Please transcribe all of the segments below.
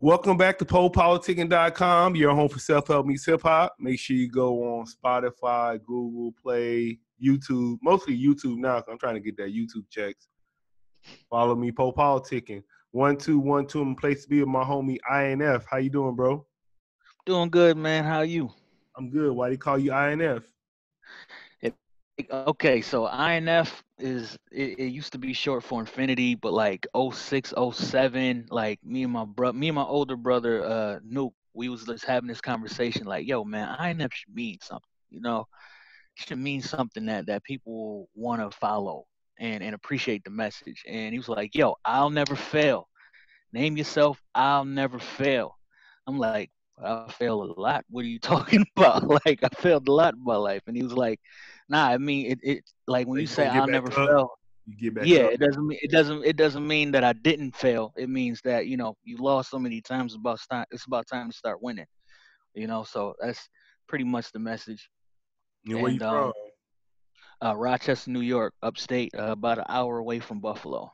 Welcome back to popolitickin.com, your home for self-help meets hip-hop. Make sure you go on Spotify, Google Play, YouTube, mostly YouTube now, I'm trying to get that YouTube checks. Follow me, Po Politickin. One, two, one, two, I'm place to be with my homie INF. How you doing, bro? Doing good, man. How you? I'm good. Why do you call you INF? Okay, so INF is it, it, used to be short for infinity, but like 06, 07, like me and my bro me and my older brother uh Nuke, we was just having this conversation like, yo man, INF should mean something, you know, should mean something that that people want to follow and and appreciate the message. And he was like, yo, I'll never fail. Name yourself, I'll never fail. I'm like, I failed a lot. What are you talking about? Like I failed a lot in my life. And he was like, Nah, I mean it. It like when you, you say I'll never up, fail. You get back. Yeah, up. it doesn't mean it doesn't it doesn't mean that I didn't fail. It means that you know you lost so many times. About start, it's about time to start winning. You know, so that's pretty much the message. Yeah, where and, you from? Um, uh, Rochester, New York, upstate, uh, about an hour away from Buffalo.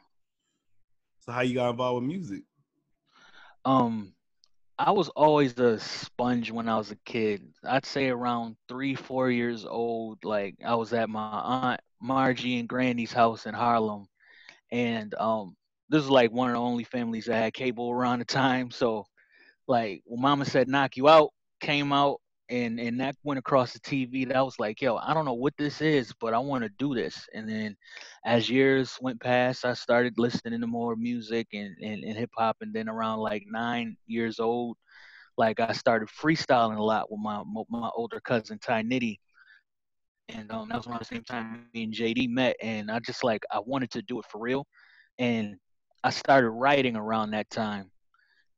So how you got involved with music? Um, I was always a sponge when I was a kid. I'd say around three, four years old. Like I was at my aunt Margie and Granny's house in Harlem, and um, this is like one of the only families that had cable around the time. So, like when Mama said "knock you out," came out, and and that went across the TV. That was like, yo, I don't know what this is, but I want to do this. And then, as years went past, I started listening to more music and and, and hip hop. And then around like nine years old, like I started freestyling a lot with my my older cousin Ty Nitty. And um, that was around the same time me and JD met, and I just like I wanted to do it for real, and I started writing around that time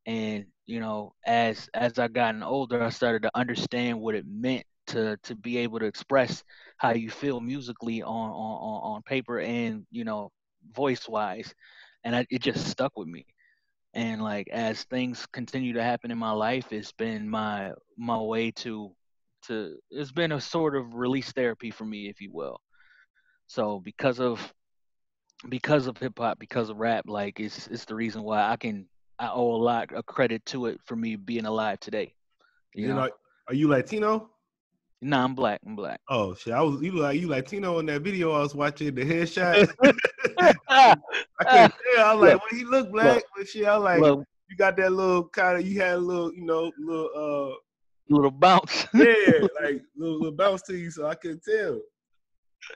and you know as as i gotten older i started to understand what it meant to to be able to express how you feel musically on on on paper and you know voice wise and I, it just stuck with me. And like as things continue to happen in my life it's been my my way to to it's been a sort of release therapy for me if you will. So because of because of hip hop because of rap like it's it's the reason why i can I owe a lot of credit to it for me being alive today. You, you know? know, are you Latino? No, nah, I'm black. I'm black. Oh shit! I was you like you Latino in that video I was watching the headshot. I can't tell. I was like, well, he look black, look, but shit, I was like, look, you got that little kind of, you had a little, you know, little, uh, little bounce. yeah, like little, little bounce to you, so I couldn't tell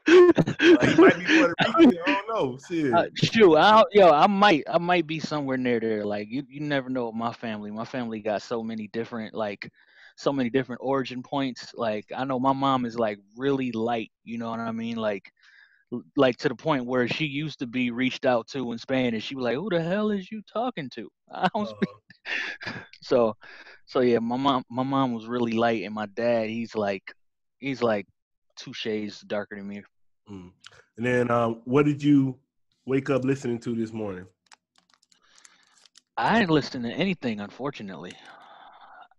he might be Puerto Rican. I don't know. Shit. Uh, shoot, I yo, I might, I might be somewhere near there. Like you, you never know. My family, my family got so many different, like, so many different origin points. Like I know my mom is like really light. You know what I mean? Like, like to the point where she used to be reached out to in Spanish. She was like, "Who the hell is you talking to?" I don't uh, speak. so, so yeah, my mom, my mom was really light, and my dad, he's like, he's like two shades darker than me. Mm. And then, um, what did you wake up listening to this morning? I didn't listen to anything, unfortunately.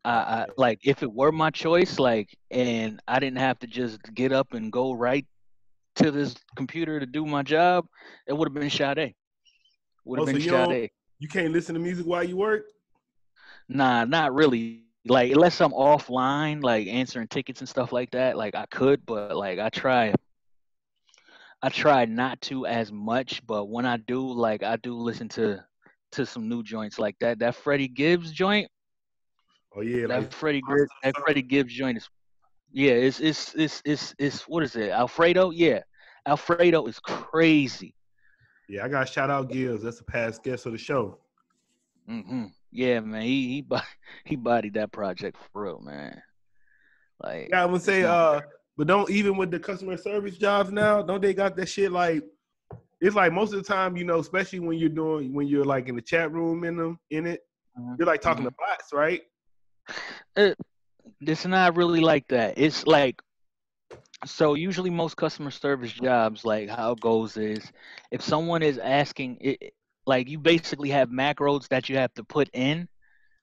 I, I like if it were my choice, like, and I didn't have to just get up and go right to this computer to do my job, it would have been Sade. Would have oh, been so Sade. You can't listen to music while you work. Nah, not really like unless I'm offline, like answering tickets and stuff like that, like I could, but like I try I try not to as much, but when I do, like I do listen to to some new joints like that. That Freddie Gibbs joint. Oh yeah, that like, Freddie Gibbs that Freddie Gibbs joint is yeah, it's it's it's it's it's what is it? Alfredo? Yeah. Alfredo is crazy. Yeah, I got shout out Gibbs. That's a past guest of the show. Mm-hmm. Yeah, man, he he he bodied that project for real, man. Like, yeah, I would say, uh, but don't even with the customer service jobs now, don't they got that shit like? It's like most of the time, you know, especially when you're doing when you're like in the chat room in them in it, mm-hmm. you're like talking mm-hmm. to bots, right? It, it's not really like that. It's like so usually most customer service jobs like how it goes is if someone is asking it, like you basically have macros that you have to put in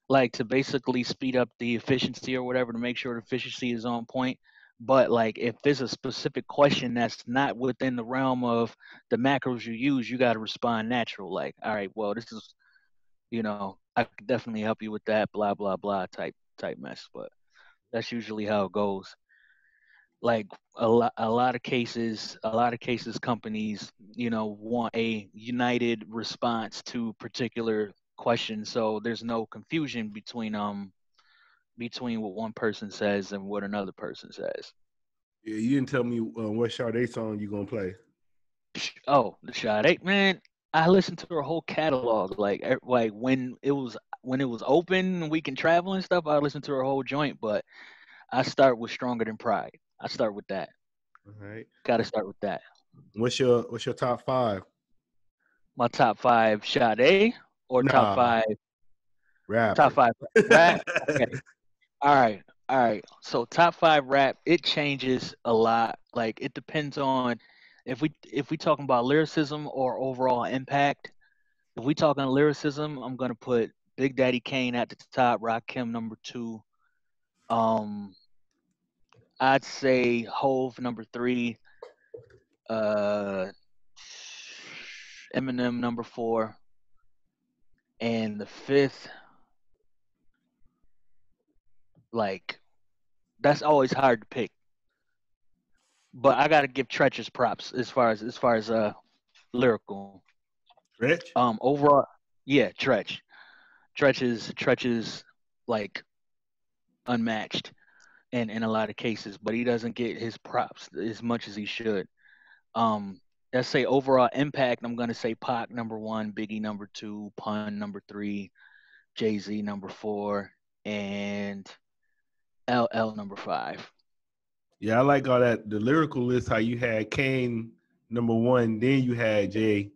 like to basically speed up the efficiency or whatever to make sure the efficiency is on point but like if there's a specific question that's not within the realm of the macros you use you got to respond natural like all right well this is you know, I could definitely help you with that, blah blah blah type type mess. But that's usually how it goes. Like a lot, a lot of cases, a lot of cases, companies, you know, want a united response to particular questions, so there's no confusion between um between what one person says and what another person says. Yeah, you didn't tell me uh, what Sade song you gonna play. Oh, the Sade man, I listened to her whole catalog. Like, like when it was when it was open and we can travel and stuff, I listened to her whole joint. But I start with Stronger Than Pride. I start with that. All right. Got to start with that. What's your What's your top five? My top five Sade or nah, top five rap. Top five rap. okay. All right. All right. So top five rap, it changes a lot. Like it depends on if we if we talking about lyricism or overall impact. If we talking lyricism, I'm gonna put Big Daddy Kane at the top, Rakim number two. Um, I'd say Hove number three. Uh, Eminem number four, and the fifth. Like, that's always hard to pick. But I gotta give Treach's props as far as as far as uh lyrical. Treach? Um, overall, yeah, Treach. Treach is Treach is like unmatched in in a lot of cases, but he doesn't get his props as much as he should. Um, let's say overall impact. I'm gonna say Pac number one, Biggie number two, Pun number three, Jay Z number four, and LL number five. Yeah, I like all that. The lyrical list, how you had Kane number one, then you had Jay,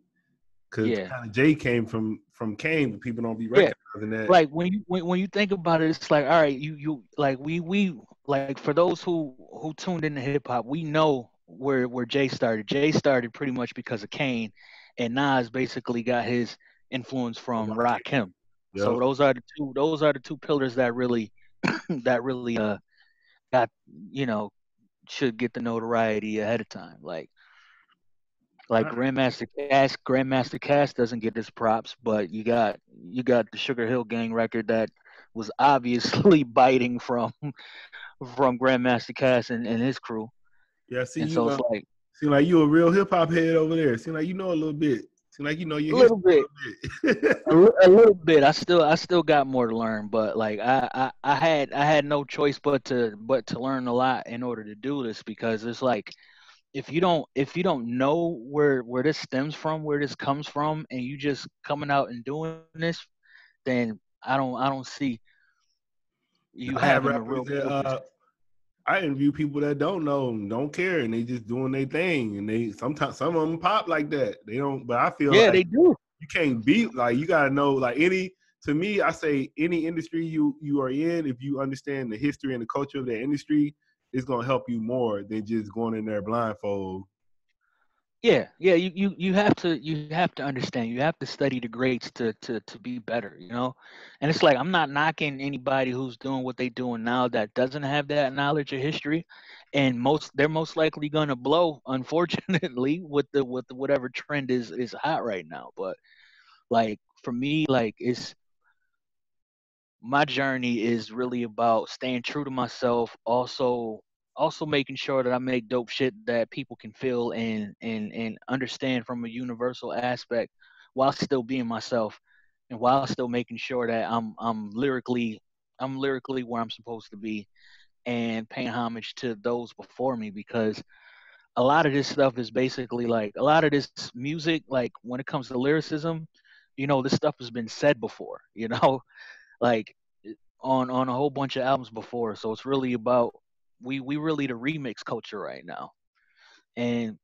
because yeah. kind of Jay came from from Kane, but people don't be recognizing yeah. that. Like when you when, when you think about it, it's like all right, you you like we we like for those who who tuned into hip hop, we know where where Jay started. Jay started pretty much because of Kane, and Nas basically got his influence from Rakim. Yep. So those are the two those are the two pillars that really that really uh got you know should get the notoriety ahead of time. Like like Grandmaster Caz, Grandmaster Caz doesn't get his props, but you got you got the Sugar Hill Gang record that was obviously biting from from Grandmaster Caz and, and his crew. Yeah, see, and you so know, it's like seem like you a real hip hop head over there. Seem like you know a little bit. Seem like you know you a little bit, a, little bit. a, a, little bit. I still I still got more to learn, but like I, I I had I had no choice but to but to learn a lot in order to do this because it's like if you don't if you don't know where where this stems from, where this comes from, and you just coming out and doing this, then I don't I don't see you I having a real. That, uh, I interview people that don't know and don't care, and they just doing their thing, and they sometimes some of them pop like that. They don't, but I feel yeah like they do. You can't beat like you gotta know like any. To me, I say any industry you you are in, if you understand the history and the culture of the industry, it's gonna help you more than just going in there blindfold. Yeah, yeah, you, you you have to you have to understand. You have to study the greats to to to be better, you know. And it's like I'm not knocking anybody who's doing what they doing now that doesn't have that knowledge of history, and most they're most likely gonna blow, unfortunately, with the with the, whatever trend is is hot right now. But like for me, like it's my journey is really about staying true to myself, also also making sure that I make dope shit that people can feel and and and understand from a universal aspect while still being myself and while still making sure that I'm I'm lyrically I'm lyrically where I'm supposed to be and paying homage to those before me because a lot of this stuff is basically like a lot of this music like when it comes to lyricism you know this stuff has been said before you know like on on a whole bunch of albums before. So it's really about we we really the remix culture right now, and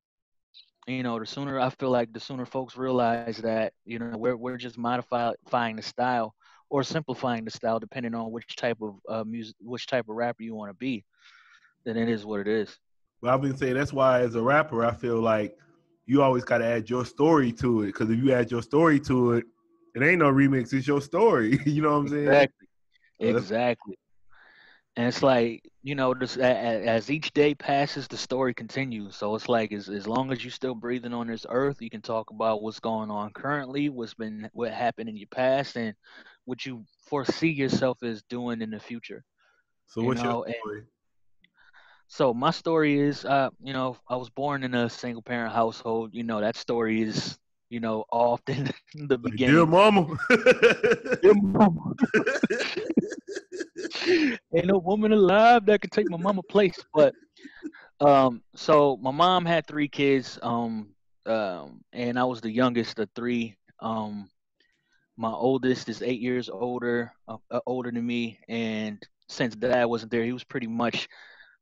you know the sooner I feel like the sooner folks realize that you know we're we're just modifying the style or simplifying the style depending on which type of uh, music, which type of rapper you want to be, then it is what it is. Well, I've been saying that's why as a rapper I feel like you always got to add your story to it because if you add your story to it, it ain't no remix. It's your story. you know what I'm saying? Exactly. Exactly. And it's like you know, this, as each day passes, the story continues. So it's like as as long as you're still breathing on this earth, you can talk about what's going on currently, what's been what happened in your past, and what you foresee yourself as doing in the future. So what's know? your story? And so my story is, uh, you know, I was born in a single parent household. You know, that story is you know, often the beginning. Dear mama. Dear mama. Ain't no woman alive that can take my mama place. But um, so my mom had three kids, um, um, and I was the youngest of three. Um, my oldest is eight years older, uh, uh, older than me, and since dad wasn't there, he was pretty much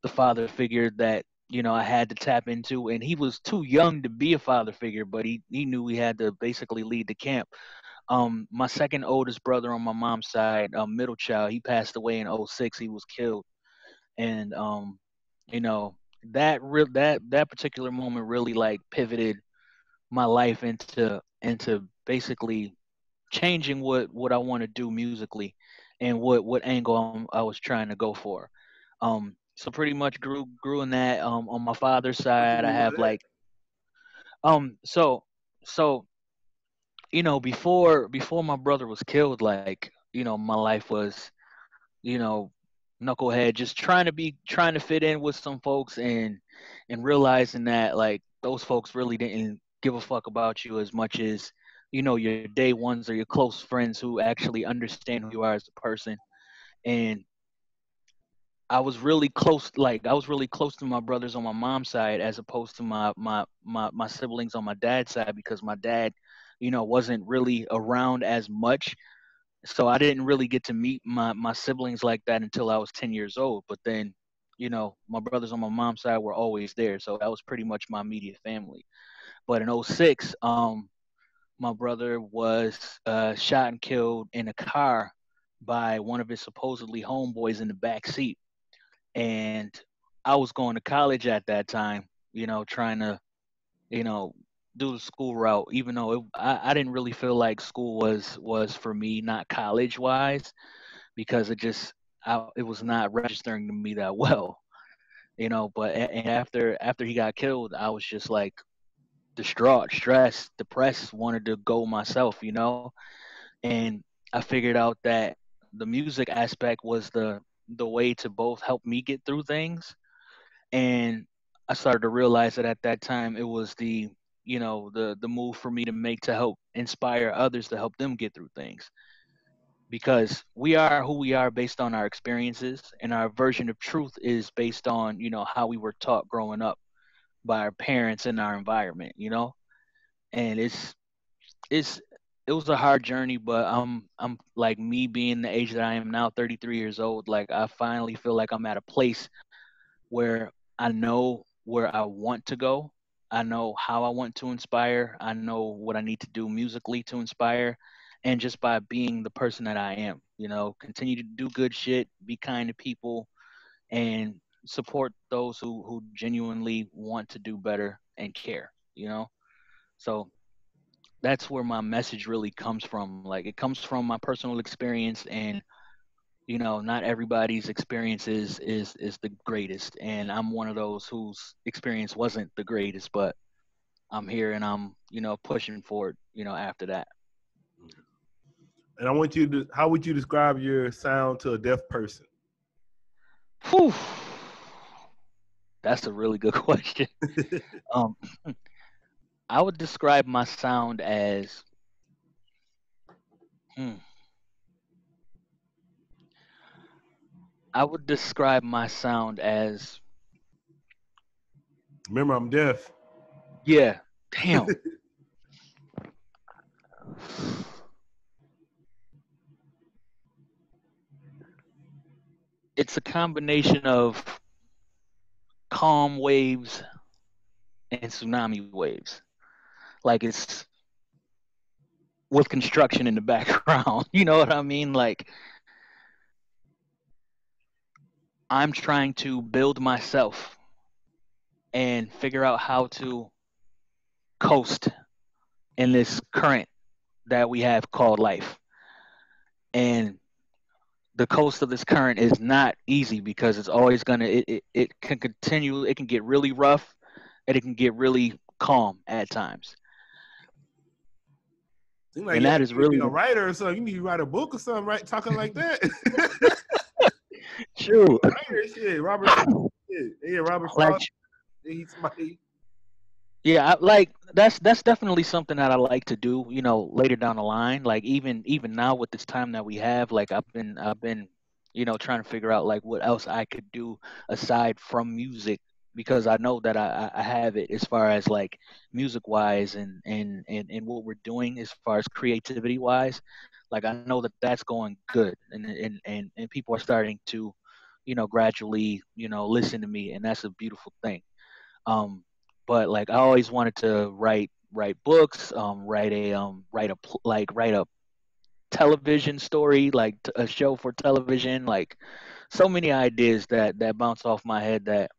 the father figure that you know I had to tap into, and he was too young to be a father figure, but he he knew he had to basically lead the camp. Um, my second oldest brother on my mom's side, um, middle child, he passed away in 06. He was killed, and um, you know that real that that particular moment really like pivoted my life into into basically changing what what I want to do musically and what what angle I'm, i was trying to go for. Um, so pretty much grew grew in that. Um, on my father's side, I have like, um, so so, you know, before before my brother was killed, like you know, my life was, you know, knucklehead, just trying to be trying to fit in with some folks and and realizing that like those folks really didn't give a fuck about you as much as you know your day ones or your close friends who actually understand who you are as a person. And I was really close, like I was really close to my brothers on my mom's side as opposed to my my my my siblings on my dad's side because my dad, you know, wasn't really around as much. So I didn't really get to meet my my siblings like that until I was 10 years old. But then, you know, my brothers on my mom's side were always there. So that was pretty much my immediate family. But in 06, um, my brother was uh, shot and killed in a car by one of his supposedly homeboys in the back seat and I was going to college at that time, you know, trying to, you know, do the school route, even though it, I, I didn't really feel like school was was for me, not college wise, because it just I, it was not registering to me that well, you know. But and after after he got killed, I was just like distraught, stressed, depressed, wanted to go myself, you know, and I figured out that the music aspect was the the way to both help me get through things and i started to realize that at that time it was the you know the the move for me to make to help inspire others to help them get through things because we are who we are based on our experiences and our version of truth is based on you know how we were taught growing up by our parents and our environment you know and it's it's it was a hard journey, but I'm I'm like me being the age that I am now, 33 years old. Like I finally feel like I'm at a place where I know where I want to go. I know how I want to inspire. I know what I need to do musically to inspire, and just by being the person that I am, you know, continue to do good shit, be kind to people, and support those who who genuinely want to do better and care. You know, so that's where my message really comes from. Like it comes from my personal experience and you know, not everybody's experience is is is the greatest. And I'm one of those whose experience wasn't the greatest, but I'm here and I'm, you know, pushing forward, you know, after that. And I want you to how would you describe your sound to a deaf person? Whew. That's a really good question. um I would describe my sound as hmm, I would describe my sound as Remember I'm deaf. Yeah. Damn. it's a combination of calm waves and tsunami waves like it's with construction in the background. you know what I mean? Like I'm trying to build myself and figure out how to coast in this current that we have called life. And the coast of this current is not easy because it's always gonna it, it, it can continue it can get really rough and it can get really calm at times like And you that is to really- a writer or something. You need to write a book or something, right? Talking like that. true shit. Robert. shit. Yeah, Robert. like He's somebody. Yeah, I, like that's that's definitely something that I like to do. You know, later down the line, like even even now with this time that we have, like I've been I've been, you know, trying to figure out like what else I could do aside from music because I know that I I I have it as far as like music wise and and and and what we're doing as far as creativity wise. Like I know that that's going good, and and and and people are starting to, you know, gradually you know listen to me, and that's a beautiful thing. Um, but like I always wanted to write write books, um, write a um, write a like write a television story, like a show for television, like so many ideas that that bounce off my head that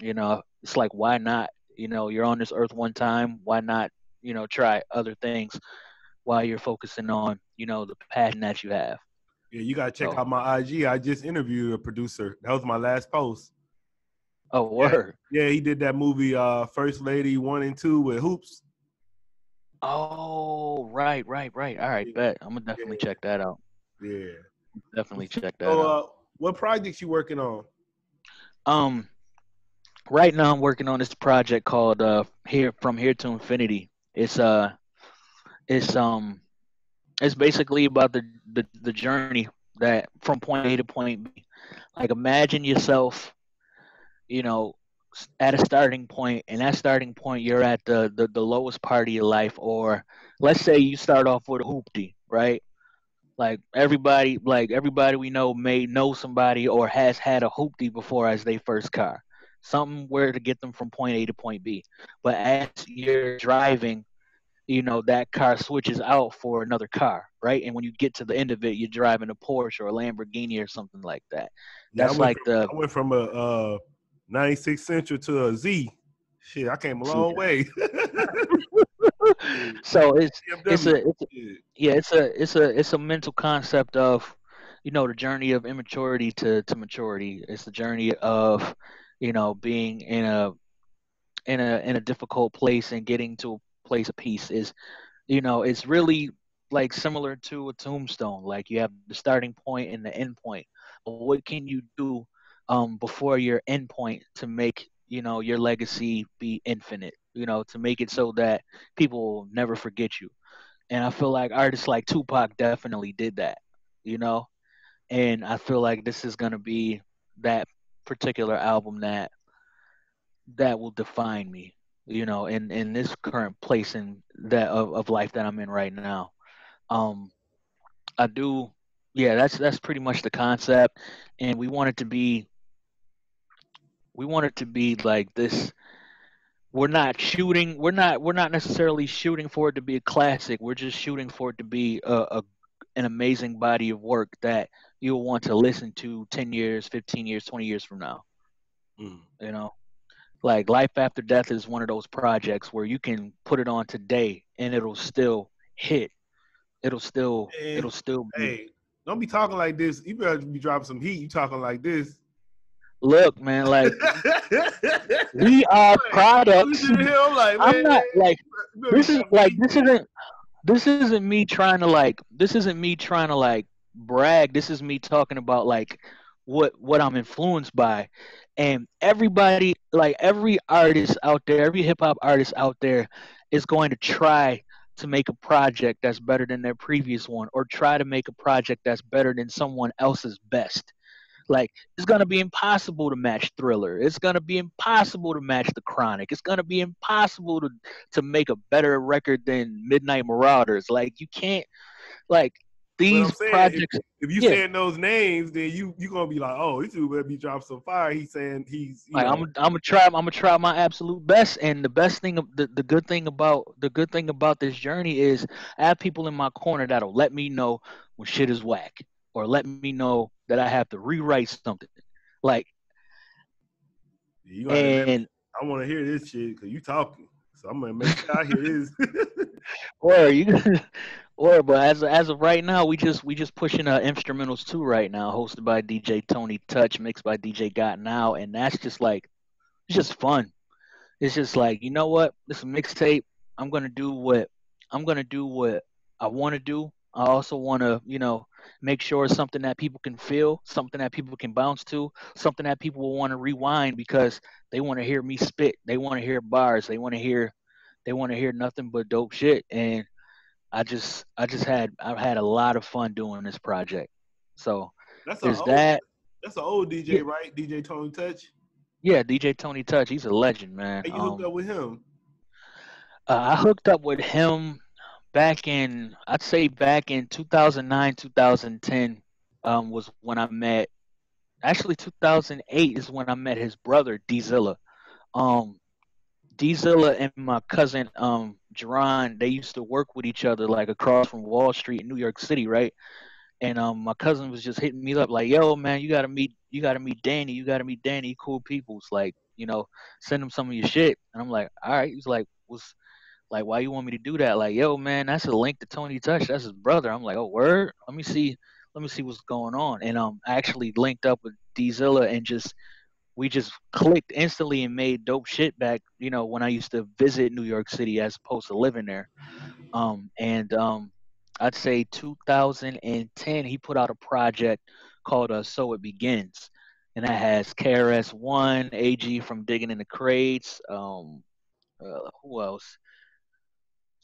you know it's like why not? You know, you're on this earth one time, why not? You know, try other things while you're focusing on you know the passion that you have. Yeah, you gotta check Oh. out my IG. I just interviewed a producer. That was my last post. Oh, word. Yeah, he did that movie, uh, First Lady One and Two with Hoops. Oh, right, right, right. All right, Yeah. bet. I'm gonna definitely Yeah. check that out. Yeah. Definitely check that So, out. uh, what projects you working on? Um, right now I'm working on this project called uh here from here to infinity. It's uh, it's um, it's basically about the the the journey that from point A to point B. Like imagine yourself, you know, at a starting point, and that starting point you're at the the, the lowest part of your life, or let's say you start off with a hoopty, right? Like everybody, like everybody we know may know somebody or has had a hoopty before as their first car. Something where to get them from point A to point B. But as you're driving, you know that car switches out for another car, right? And when you get to the end of it, you're driving a Porsche or a Lamborghini or something like that. That's went like from, the I went from a uh, 96 Sentra to a Z. Shit, I came a long Yeah. way. so it's it's a it's a, yeah it's a it's a it's a mental concept of you know the journey of immaturity to to maturity it's the journey of you know being in a in a in a difficult place and getting to a place of peace is you know it's really like similar to a tombstone. Like you have the starting point and the end point. But what can you do um before your end point to make you know your legacy be infinite you know to make it so that people will never forget you? And I feel like artists like Tupac definitely did that, you know. And I feel like this is gonna be that particular album that that will define me, you know, in in this current place in that of, of life that I'm in right now. Um, I do, yeah. That's that's pretty much the concept, and we want it to be. We want it to be like this we're not shooting we're not we're not necessarily shooting for it to be a classic we're just shooting for it to be a, a an amazing body of work that you'll want to listen to 10 years 15 years 20 years from now Mm. you know like life after death is one of those projects where you can put it on today and it'll still hit. It'll still it'll still be. Hey, don't be talking like this. You better be dropping some heat. You talking like this. look man like we are products. like, i'm not like this is like this isn't this isn't me trying to like this isn't me trying to like brag. This is me talking about like what what i'm influenced by and everybody like every artist out there every hip-hop artist out there is going to try to make a project that's better than their previous one or try to make a project that's better than someone else's best like it's gonna be impossible to match Thriller. It's gonna be impossible to match The Chronic. It's gonna be impossible to to make a better record than Midnight Marauders. Like you can't like these saying, projects. If you Yeah. saying those names, then you you gonna be like, oh, this dude better be dropping some fire. He's saying he's Like I'm, I'm gonna try. I'm gonna try my absolute best. And the best thing, the, the good thing about the good thing about this journey is I have people in my corner that'll let me know when shit is whack, or let me know that I have to rewrite something. Like you gotta me- and I want to hear this shit because you talking. So I'm gonna make sure I hear this. or you Or but as as of right now, we just we just pushing uh, instrumentals too right now, hosted by DJ Tony Touch, mixed by DJ Got Now, and that's just like it's just fun. It's just like you know what, this a mixtape. I'm gonna do what I'm gonna do what I want to do. I also want to you know make sure it's something that people can feel, something that people can bounce to, something that people will want to rewind because they want to hear me spit. They want to hear bars. They want to hear they want to hear nothing but dope shit and I just I just had I've had a lot of fun doing this project. So That's there's old, that. That's an old DJ, Yeah. right? DJ Tony Touch. Yeah, DJ Tony Touch, he's a legend, man. Hey, you hooked Um, up with him. uh, I hooked up with him back in I'd say back in 2009 2010 um, was when I met actually 2008 is when I met his brother Dzilla. Um, Dzilla and my cousin um Jerron, they used to work with each other like across from Wall Street in New York City, right? And um my cousin was just hitting me up like, "Yo, man, you gotta meet you gotta meet Danny. You gotta meet Danny. Cool people's like, you know, send him some of your shit." And I'm like, "All right." He's like, "Was like, why you want me to do that?" Like, "Yo, man, that's a link to Tony Touch. That's his brother." I'm like, "Oh, word. Let me see. Let me see what's going on." And um, I actually linked up with Dzilla and just we just clicked instantly and made dope shit back, you know, when I used to visit New York City as opposed to living there. Um, and um, I'd say 2010, he put out a project called uh, So It Begins. And that has KRS-One, AG from Digging in the Crates, um, uh, who else?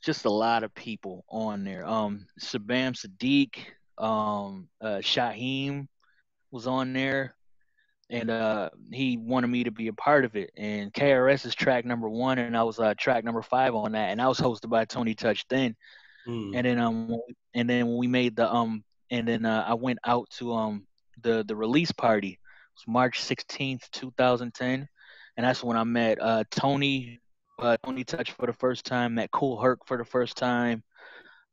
Just a lot of people on there. Um, Sabam Sadiq, um, uh, Shaheem was on there and uh, he wanted me to be a part of it. And KRS is track number one, and I was uh, track number five on that, and I was hosted by Tony Touch then. Mm. And then um, and then we made the um, and then uh, I went out to um the the release party. It was March sixteenth, two thousand ten, and that's when I met uh Tony, uh, Tony Touch for the first time, met Kool Herc for the first time.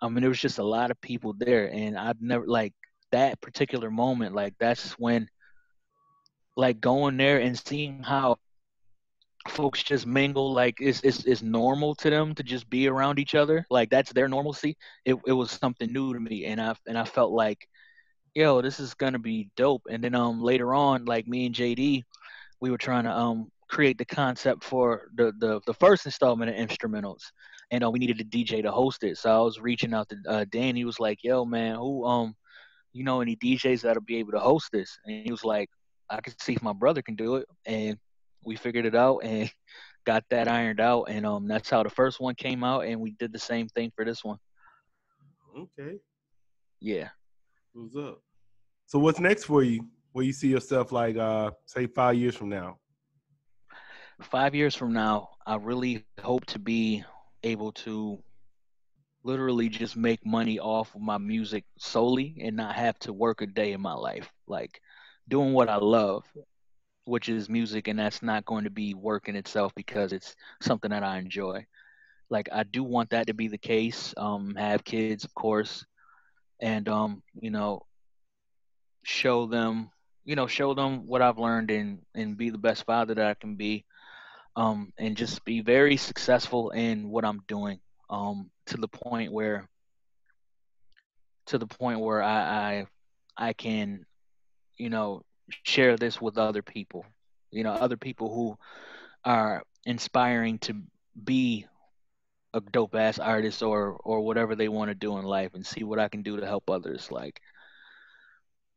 I mean, there was just a lot of people there, and I've never like that particular moment. Like that's when like going there and seeing how folks just mingle like it's, it's it's normal to them to just be around each other. Like that's their normalcy. It, it was something new to me and i and i felt like yo this is gonna be dope. And then um later on like me and jd we were trying to um create the concept for the the, the first installment of instrumentals. And uh, we needed a dj to host it. So i was reaching out to uh, dan he was like yo man who um you know any djs that'll be able to host this? And he was like I could see if my brother can do it, and we figured it out and got that ironed out, and um, that's how the first one came out, and we did the same thing for this one. Okay. Yeah. What's up? So what's next for you? Where you see yourself like uh say five years from now? Five years from now, I really hope to be able to literally just make money off of my music solely and not have to work a day in my life. Like doing what I love, which is music, and that's not going to be work in itself because it's something that I enjoy. Like I do want that to be the case. Um, have kids, of course, and um, you know, show them, you know, show them what I've learned and and be the best father that I can be. Um, and just be very successful in what I'm doing. Um, to the point where to the point where I I, I can you know share this with other people you know other people who are inspiring to be a dope ass artist or or whatever they want to do in life and see what I can do to help others. Like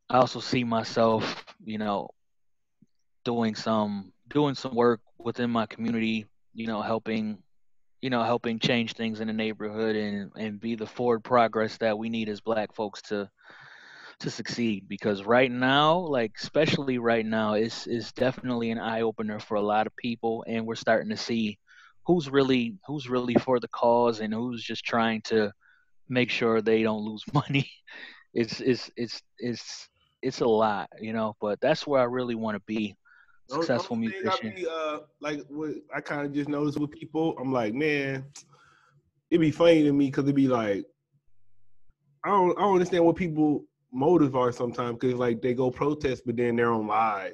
I also see myself you know doing some doing some work within my community you know helping you know helping change things in the neighborhood and and be the forward progress that we need as black folks to to succeed because right now like especially right now it's is definitely an eye opener for a lot of people and we're starting to see who's really who's really for the cause and who's just trying to make sure they don't lose money. It's it's it's it's it's a lot you know but that's where i really want to be. Successful musician I be, uh, like what I kind of just noticed with people, I'm like, man, it'd be funny to me because it'd be like, I don't, I don't understand what people motives are sometimes because like they go protest, but then they're on live.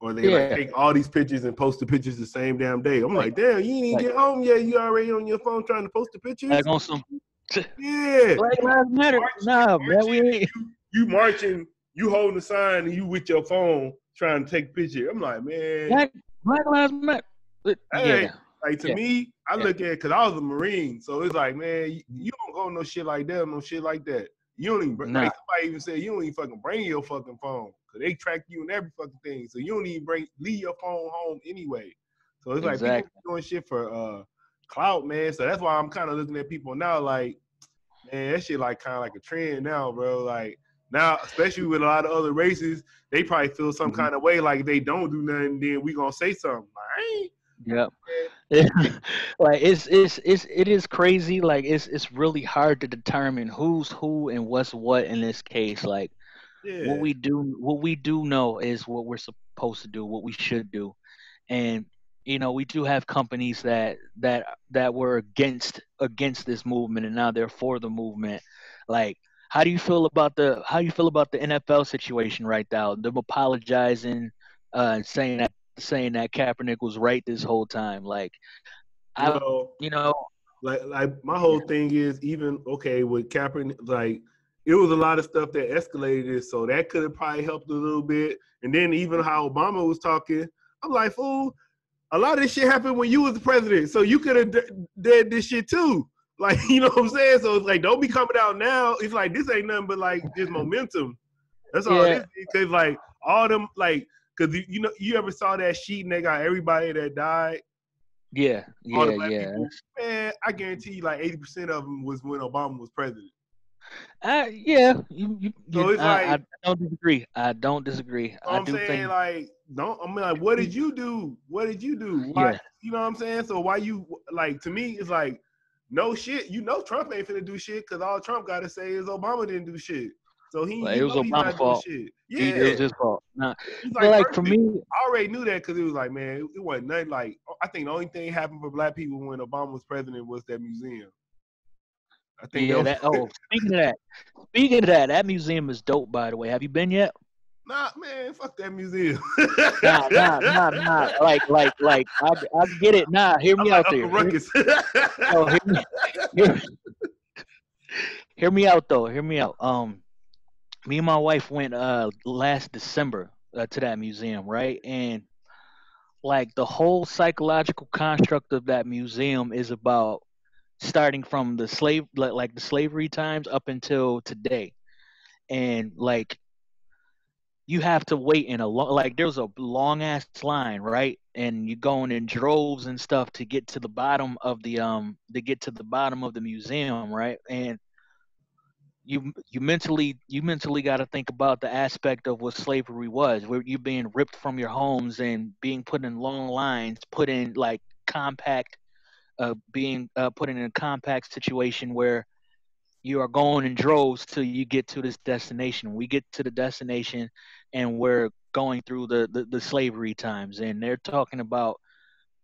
Or they like take all these pictures and post the pictures the same damn day. I'm like, damn, you ain't even Like- get home yet. You already on your phone trying to post the pictures. like on some Yeah. Black Lives Matter. Nah, man, we ain't. You, you marching, you holding a sign, and you with your phone trying to take a picture. I'm like, man, Black, Black Lives Matter. But, Hey, yeah. like to yeah, me, I yeah. look at because I was a Marine, so it's like, man, you, you don't go no shit like that, no shit like that. You don't even bring, Nah. like somebody even said you don't even fucking bring your fucking phone because they track you and every fucking thing. So you don't even bring leave your phone home anyway. So it's like Exactly. people doing shit for uh clout, man. So that's why I'm kind of looking at people now like, man, that shit like kind of like a trend now, bro. Like now, especially with a lot of other races, they probably feel some Mhm. kind of way like if they don't do nothing, then we gonna say something. Like, I ain't Yep. like it's it's it's it is crazy. Like it's it's really hard to determine who's who and what's what in this case. Like yeah. what we do what we do know is what we're supposed to do, what we should do. And you know, we do have companies that that that were against against this movement and now they're for the movement. Like how do you feel about the how do you feel about the NFL situation right now? Them apologizing uh and saying that saying that Kaepernick was right this whole time. Like I well, you know, like like my whole thing is even okay with Kaepernick, like it was a lot of stuff that escalated it, so that could have probably helped a little bit. And then even how Obama was talking, I'm like, fool, a lot of this shit happened when you was the president, so you could have d- did this shit too. Like, you know what I'm saying? So it's like, don't be coming out now. It's like this ain't nothing but like just momentum. That's all Yeah. it is. Because like all them like, cause you, you know, you ever saw that sheet and they got everybody that died yeah, all the yeah, black yeah. people, man, I guarantee you like 80% of them was when Obama was president. Uh, yeah, you, you, So it's I, I don't disagree. I don't disagree. I what I'm do saying? think Like, don't I mean like what did you do? What did you do? Why Yeah. you know what I'm saying? So why you like to me it's like no shit. You know Trump ain't finna do shit because all Trump gotta say is Obama didn't do shit. So he, he it was Obama's fault. shit. he- Yeah, it was his fault. Nah, but like for me, I already knew that because it was like, man, it, it wasn't nothing like. I think the only thing happened for black people when Obama was president was that museum. I think yeah. that oh, speaking of that, speaking of that, that museum is dope. By the way, have you been yet? Nah, man, fuck that museum. Nah, nah, nah, nah. Like, like, like. I, I get it. Nah, hear I'm me like out there. Ruckus. Oh, hear me, hear, hear me out though. Hear me out. Um, me and my wife went uh last December uh, to that museum, right? And like the whole psychological construct of that museum is about starting from the slave like, like the slavery times up until today. And like you have to wait in a long like there's a long ass line right? And you're going in droves and stuff to get to the bottom of the um to get to the bottom of the museum right? And you you mentally you mentally got to think about the aspect of what slavery was where you being ripped from your homes and being put in long lines put in like compact uh being uh put in a compact situation where you are going in droves till you get to this destination. We get to the destination and we're going through the the, the slavery times and they're talking about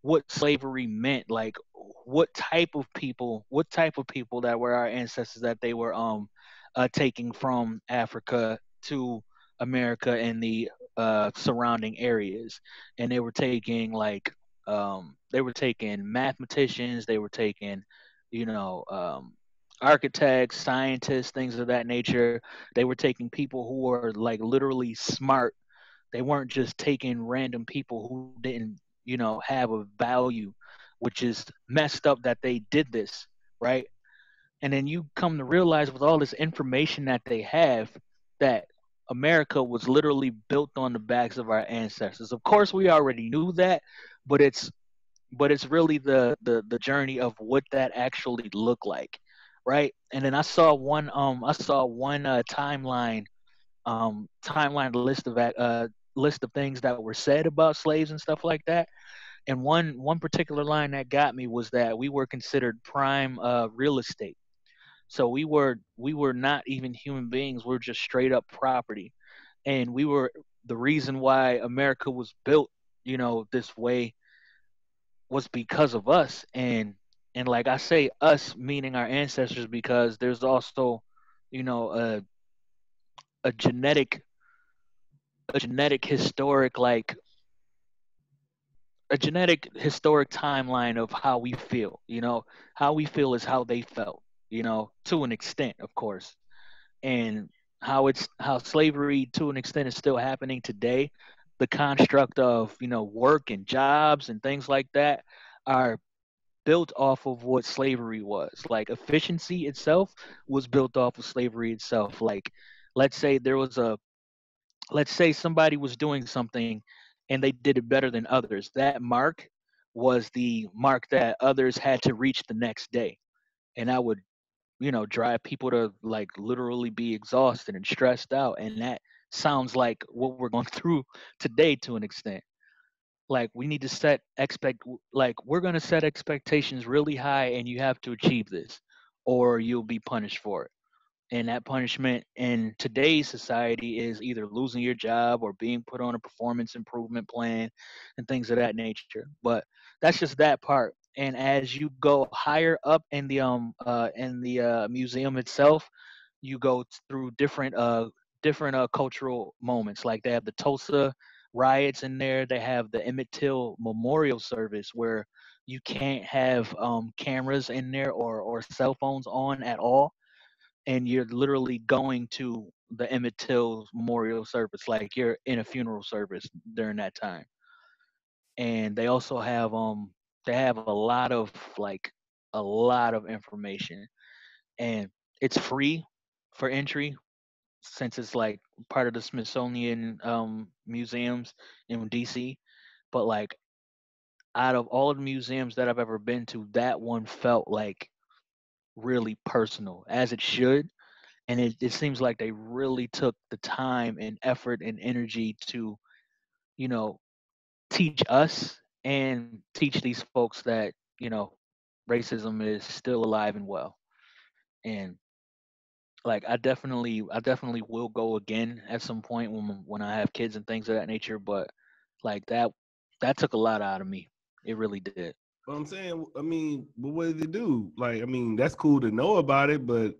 what slavery meant like what type of people what type of people that were our ancestors that they were um uh, taking from africa to america and the uh, surrounding areas. And they were taking like um they were taking mathematicians they were taking you know um architects scientists things of that nature. They were taking people who were like literally smart. They weren't just taking random people who didn't you know have a value which is messed up that they did this right and then you come to realize with all this information that they have that america was literally built on the backs of our ancestors. Of course we already knew that but it's but it's really the the, the journey of what that actually looked like right? And then i saw one um i saw one uh timeline um timeline list of uh list of things that were said about slaves and stuff like that. And one one particular line that got me was that we were considered prime uh real estate so we were we were not even human beings we're just straight up property. And we were the reason why america was built you know this way was because of us. And and like i say us meaning our ancestors because there's also you know a a genetic a genetic historic like a genetic historic timeline of how we feel you know? How we feel is how they felt you know, to an extent, of course. And how it's how slavery to an extent is still happening today, the construct of, you know, work and jobs and things like that are built off of what slavery was. Like efficiency itself was built off of slavery itself. Like let's say there was a let's say somebody was doing something and they did it better than others. That mark was the mark that others had to reach the next day. And that would, you know, drive people to like literally be exhausted and stressed out. And that sounds like what we're going through today to an extent. Like we need to set expect like we're going to set expectations really high and you have to achieve this or you'll be punished for it and that punishment in today's society is either losing your job or being put on a performance improvement plan and things of that nature but that's just that part and as you go higher up in the um uh in the uh museum itself you go through different uh different uh cultural moments like they have the tulsa riots in there they have the emmett till memorial service where you can't have um cameras in there or or cell phones on at all and you're literally going to the Emmett Till memorial service, like you're in a funeral service during that time. And they also have um they have a lot of like a lot of information, and it's free for entry since it's like part of the Smithsonian um museums in DC. But like out of all of the museums that I've ever been to, that one felt like really personal, as it should. And it, it seems like they really took the time and effort and energy to, you know, teach us and teach these folks that, you know, racism is still alive and well. And like I definitely I definitely will go again at some point when when I have kids and things of that nature, but like that that took a lot out of me. It really did. But I'm saying, I mean, but what did it do? Like, I mean, that's cool to know about it, but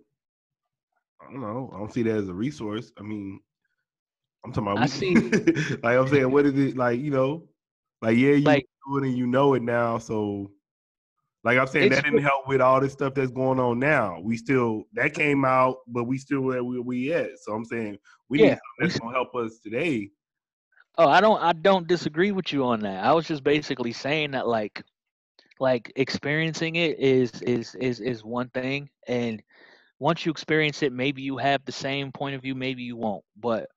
I don't know. I don't see that as a resource. I mean, I'm talking about. I see. like I'm saying, what is it like? You know, like yeah, you Like- do it and you know it now. So, like I'm saying, that didn't help with all this stuff that's going on now. We still that came out, but we still where we, we at. So I'm saying we need Yeah, something that's gonna help us today. Oh, I don't I don't disagree with you on that. I was just basically saying that like like experiencing it is is is is one thing and once you experience it maybe you have the same point of view, maybe you won't. But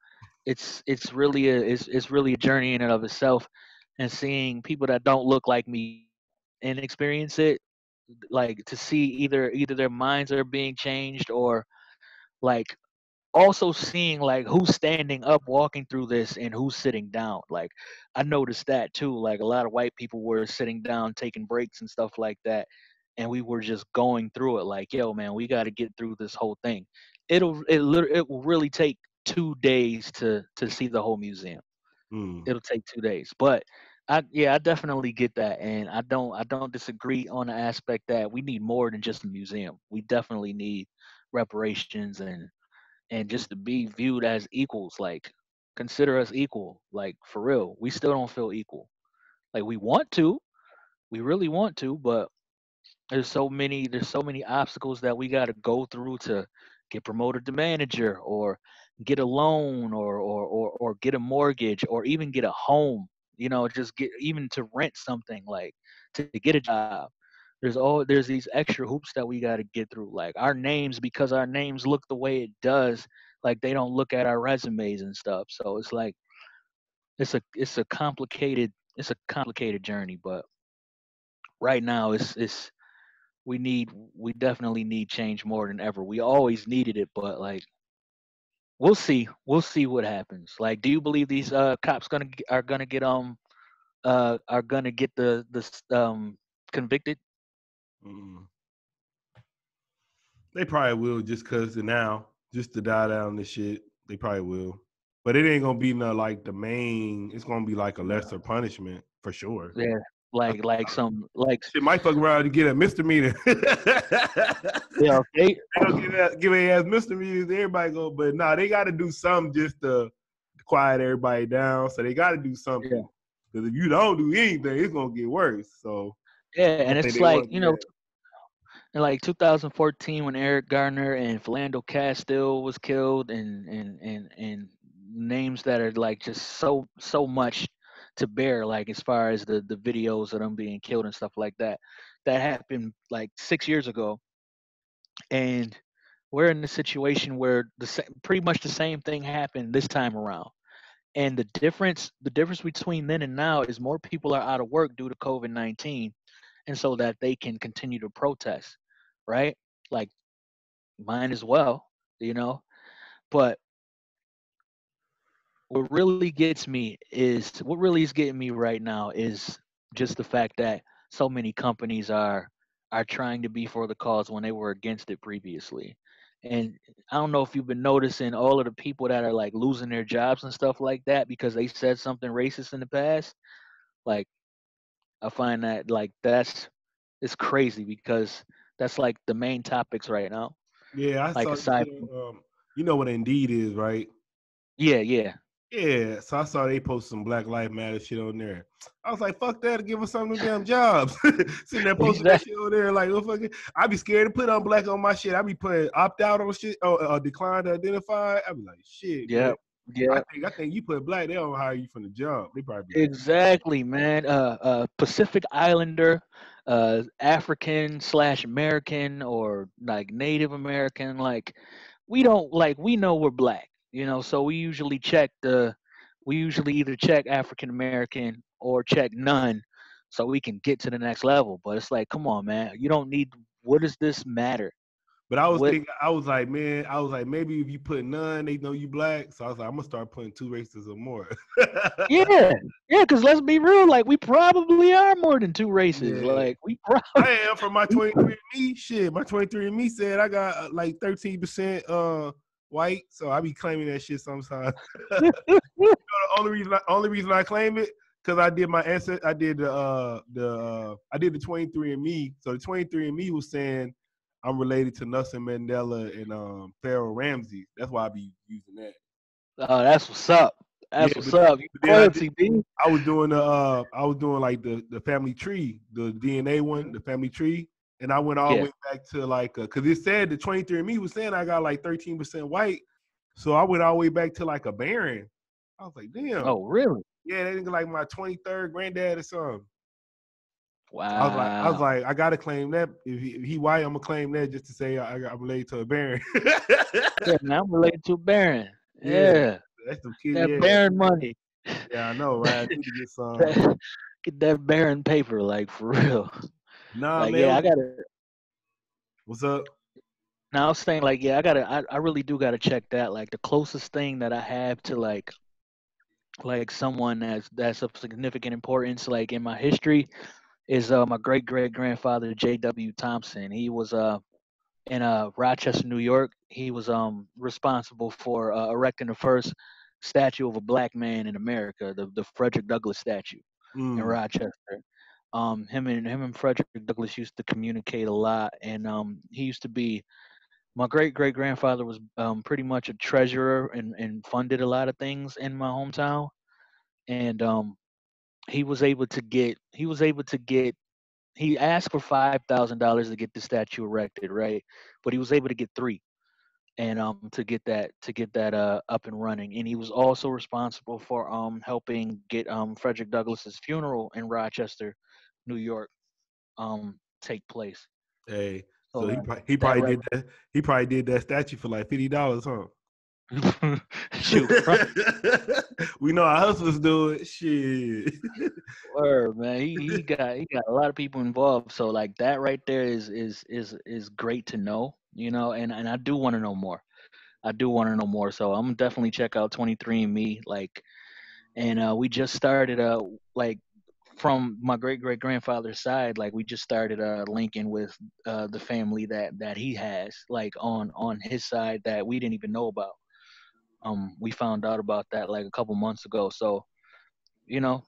it's it's really a it's it's really a journey in and of itself and seeing people that don't look like me and experience it like to see either either their minds are being changed or like also seeing like who's standing up walking through this and who's sitting down. Like i noticed that too like a lot of white people were sitting down taking breaks and stuff like that and we were just going through it like yo man we got to get through this whole thing. It'll it, it will really take two days to to see the whole museum Hmm. it'll take two days but i yeah i definitely get that and i don't i don't disagree on the aspect that we need more than just a museum we definitely need reparations and and just to be viewed as equals like consider us equal like for real we still don't feel equal like we want to we really want to but there's so many there's so many obstacles that we got to go through to get promoted to manager or get a loan or, or or or get a mortgage or even get a home you know just get even to rent something like to get a job. There's all there's these extra hoops that we got to get through like our names because our names look the way it does like they don't look at our resumes and stuff. So it's like it's a it's a complicated it's a complicated journey but right now it's it's we need we definitely need change more than ever. We always needed it but like we'll see we'll see what happens like do you believe these uh cops gonna are gonna get um uh are gonna get the the um convicted Mm. They probably will just cause of now, just to die down this shit. They probably will. But it ain't gonna be no like the main. It's gonna be like a lesser punishment for sure. yeah like like some like Shit might fuck around to get a misdemeanor. yeah they They gonna give that, give a ass misdemeanors. Everybody go, but nah, they got to do something just to quiet everybody down. So they got to do something. Yeah. Because if you don't do anything, it's gonna get worse. So yeah and it's like you know that. in like 2014 when Eric Garner and Philando Castile was killed and and and and names that are like just so so much to bear like as far as the the videos of them being killed and stuff like that. That happened like 6 years ago. And we're in a situation where the pretty much the same thing happened this time around. And the difference the difference between then and now is more people are out of work due to covid-19 and so that they can continue to protest right? Like mine as well you know? But what really gets me is what really is getting me right now is just the fact that so many companies are are trying to be for the cause when they were against it previously and I don't know if you've been noticing all of the people that are like losing their jobs and stuff like that because they said something racist in the past. Like, I find that like that's it's crazy because that's like the main topics right now. Yeah, I Like, saw. aside you know, um, you know what Indeed is, right? Yeah, yeah, Yeah, so I saw they post some Black Lives Matter shit on there. I was like, "Fuck that! Give us some of damn jobs." Sitting there posting that shit on there, like, "Oh fucking!" I be scared to put on black on my shit. I'd be putting opt out on shit or uh, decline to identify. I'd be like, "Shit." yeah, yeah. I think I think you put black, they don't hire you from the job. They probably be like, Exactly, man. Uh, uh, Pacific Islander, uh, African slash American or like Native American. Like, we don't like we know we're black, you know. So we usually check the, we usually either check African American or check none, so we can get to the next level. But it's like, come on, man. You don't need. What does this matter? But I was What- thinking, I was like, man, I was like, maybe if you put none, they know you black. So I was like, I'm gonna start putting two races or more. Yeah, yeah. Because let's be real, like we probably are more than two races. Yeah. Like we probably. I am from my 23 me shit. My 23 me said I got uh, like 13 percent uh white, so I be claiming that shit sometimes. you know, the only reason, I, only reason I claim it because I did my answer. I did the uh the uh, I did the 23 and me. So the 23 and me was saying I'm related to Nelson Mandela and um Pharaoh Ramsey. That's why I be using that. Oh, that's what's up. That's Yeah, what's but- up. You but then I royalty, B. I was doing the uh I was doing like the the family tree, the DNA one, the family tree, and I went all the Yeah. way back to like uh, cause it said the 23 and me was saying I got like 13% white. So I went all the way back to like a Baron. I was like, damn. Oh, really? Yeah, that nigga like my 23rd granddad or something. Wow. I was like, I was like, I gotta claim that. If he, if he white, I'm gonna claim that just to say I, I'm related to a Baron. yeah, I'm related to Baron. Yeah. Yeah, That's the kid. that yeah. Baron money. yeah, I know, right? I need to get some. Get that Baron paper, like for real. Nah, like, man. yeah, I gotta. What's up? Now I was saying, like, yeah, I gotta. I, I really do gotta check that. Like, the closest thing that I have to like, like someone that's that's of significant importance, like in my history, is uh my great great grandfather J.W. Thompson. He was uh in uh Rochester, New York. He was um responsible for uh, erecting the first statue of a black man in America, the the Frederick Douglass statue in Mm. Rochester. Um, him and him and Frederick Douglass used to communicate a lot, and um, he used to be. My great great grandfather was um, pretty much a treasurer and, and funded a lot of things in my hometown, and um, he was able to get he was able to get he asked for five thousand dollars to get the statue erected, right? But he was able to get three, and um to get that to get that uh up and running. And he was also responsible for um helping get um Frederick Douglass's funeral in Rochester, New York, um take place. Hey, So, so he probably, he that probably did that. He probably did that statue for like fifty dollars, huh? Shoot, we know our hustlers do it. Shit. Word, man. He, he got he got a lot of people involved. So like that right there is is is is great to know, you know, and, and I do want to know more. I do want to know more. So I'm definitely check out 23andMe. Like and uh we just started uh like from my great great grandfather's side, like we just started uh linking with uh the family that that he has, like on on his side that we didn't even know about. Um we found out about that like a couple months ago. So, you know,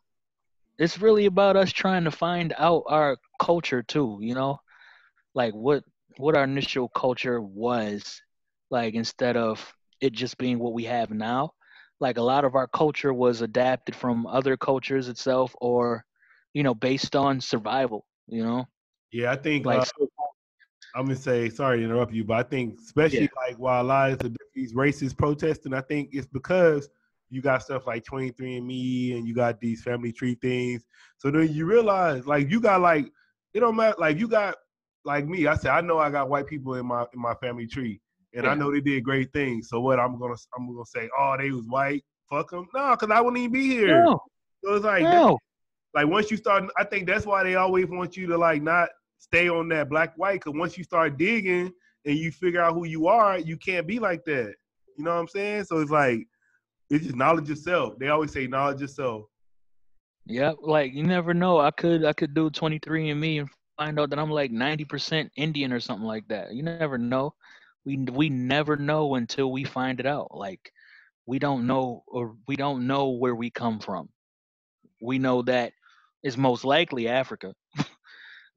it's really about us trying to find out our culture too you know like what what our initial culture was like instead of it just being what we have now like a lot of our culture was adapted from other cultures itself or you know based on survival you know Yeah, I think like uh, I'm gonna say sorry to interrupt you, but I think especially Yeah. like while a lot of these racists protesting, I think it's because you got stuff like 23andMe and you got these family tree things. So then you realize like you got like it don't matter like you got like me. I said I know I got white people in my in my family tree, and I know they did great things. So what I'm gonna I'm gonna say? Oh, they was white. Fuck them. No, because I wouldn't even be here. No, So it's like no. Like once you start, I think that's why they always want you to like not stay on that black white. Because once you start digging and you figure out who you are, you can't be like that. You know what I'm saying? So it's like it's just knowledge yourself. They always say knowledge yourself. Yeah, like you never know. I could I could do 23 and me and find out that I'm like 90% Indian or something like that. You never know. We we never know until we find it out. Like we don't know or we don't know where we come from. We know that it's most likely Africa.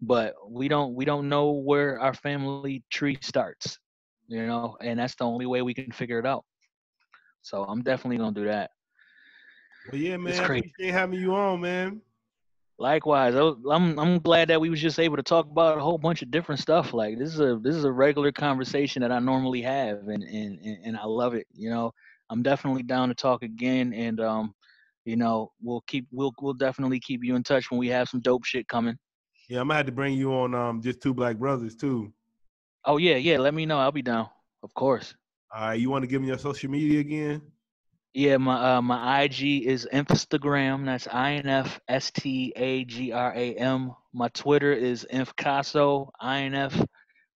but we don't we don't know where our family tree starts. You know, and that's the only way we can figure it out. So I'm definitely going to do that. But yeah, man, I crazy. appreciate having you on, man. Likewise, I'm I'm glad that we was just able to talk about a whole bunch of different stuff. Like this is a this is a regular conversation that I normally have, and and, and I love it. You know, I'm definitely down to talk again, and um, you know, we'll keep we'll we'll definitely keep you in touch when we have some dope shit coming. Yeah, I'm gonna have to bring you on um just two black brothers too. Oh yeah, yeah. Let me know. I'll be down. Of course. All right, you want to give me your social media again? Yeah, my uh, my IG is Instagram. That's I N F S T A G R A M. My Twitter is Infcasso. I N F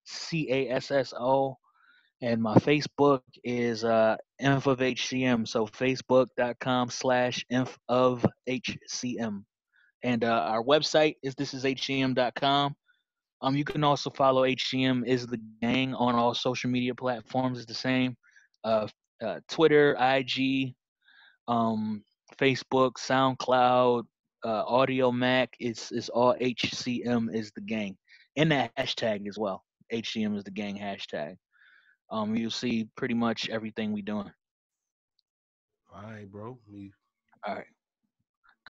C A S S O. And my Facebook is uh, Inf of HCM. So Facebook.com slash Inf of HCM. And uh, our website is thisishcm.com. Um, you can also follow HCM is the gang on all social media platforms. It's the same. Uh, uh, Twitter, IG, um, Facebook, SoundCloud, uh, Audiomack. It's it's all HCM is the gang, and that hashtag as well. HCM is the gang hashtag. Um, you'll see pretty much everything we doing. All right, bro. Me- All right.